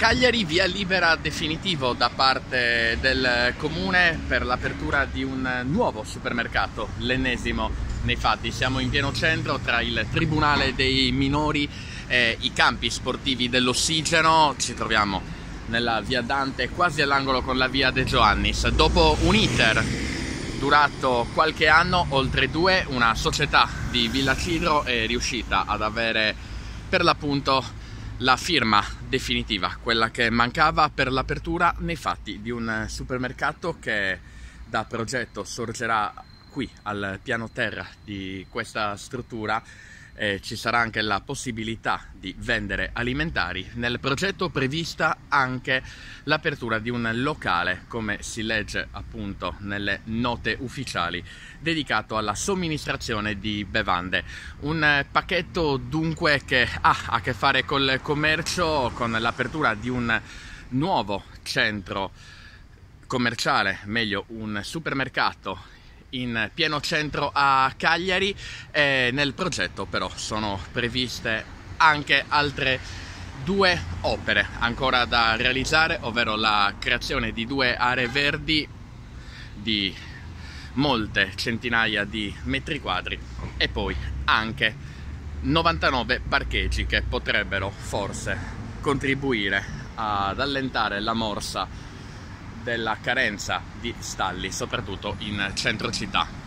Cagliari via libera definitivo da parte del comune per l'apertura di un nuovo supermercato, l'ennesimo nei fatti. Siamo in pieno centro tra il Tribunale dei Minori e i campi sportivi dell'Ossigeno. Ci troviamo nella via Dante quasi all'angolo con la via De Giovannis. Dopo un iter durato qualche anno, oltre due, una società di Villa Cidro è riuscita ad avere per l'appunto la firma definitiva, quella che mancava per l'apertura nei fatti di un supermercato che da progetto sorgerà qui al piano terra di questa struttura eh, ci sarà anche la possibilità di vendere alimentari. Nel progetto prevista anche l'apertura di un locale, come si legge appunto nelle note ufficiali, dedicato alla somministrazione di bevande. Un pacchetto dunque che ha a che fare col commercio, con l'apertura di un nuovo centro commerciale, meglio un supermercato in pieno centro a Cagliari. E nel progetto però sono previste anche altre due opere ancora da realizzare, ovvero la creazione di due aree verdi di molte centinaia di metri quadri e poi anche 99 parcheggi che potrebbero forse contribuire ad allentare la morsa della carenza di stalli, soprattutto in centro città.